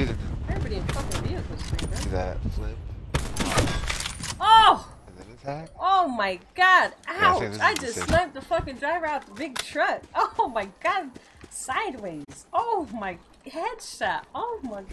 Do that. Everybody in fucking vehicles free, do that flip Oh! and then attack. Oh my god! Ouch! Yeah, I I just sniped the fucking driver out the big truck. Oh my god! Sideways. Oh my headshot. Oh my